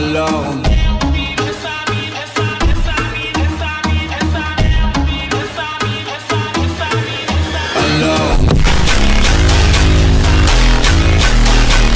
alone